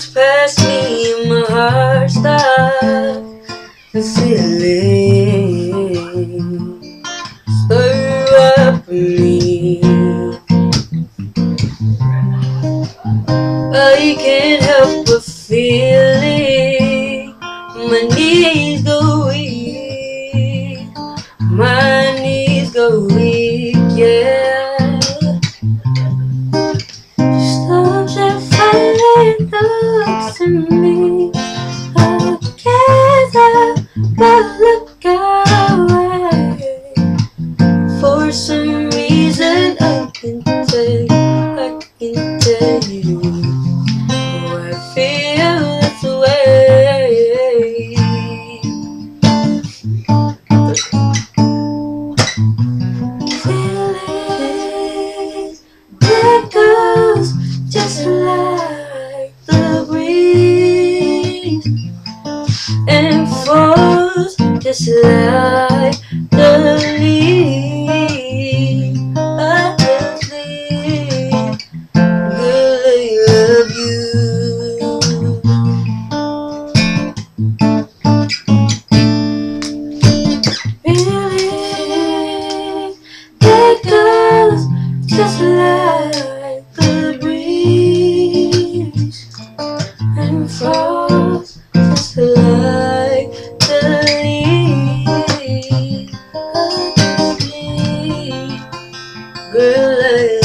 walks past me and my heart starts feeling stir up me. I can't help but feel it. My knees go weak. My knees go weak, yeah. For some reason I can tell, I can tell you how I feel this way. Feelings that goes just like the breeze and falls just like the leaf. Leaves.